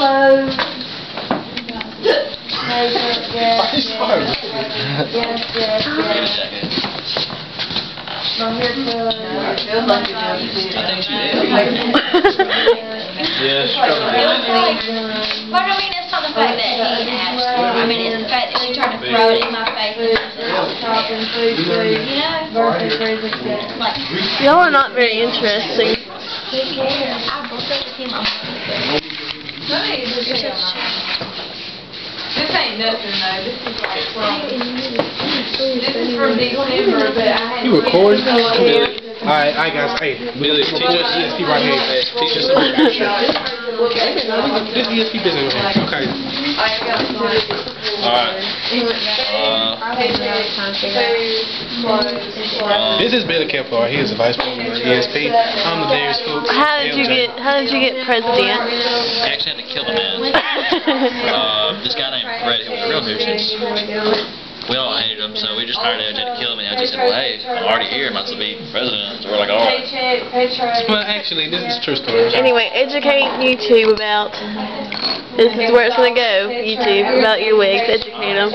yes, yes, yes, yes, yes. I she did. Yeah, not the fact that he asked. I mean, it's the fact that he tried to throw it in my face. You know? Y'all are not very interesting. who cares? I birthday with him. I'm Let me just tell you. This ain't nothing though, this is like from, this is from December, but I had. You recording? Alright, alright guys, hey, Billy, teach teach us us- ESP right here. Teach us This This ESP business, okay. Alright. Uh, This is Billy Kepler, he is the vice president of ESP. I'm the Darius Hoops. How did you get? How did you get president? I actually had to kill a man. Uh, this guy named Fred, who was a real nuisance. We all hated him, so we just hired LJ to kill him, and LJ said, well, hey, I'm already here, might as well be president. So we're like, alright. Paycheck, paycheck. Well, actually, this is a true story. anyway, educate YouTube about. This is where it's gonna go. YouTube about your wigs. Educate them.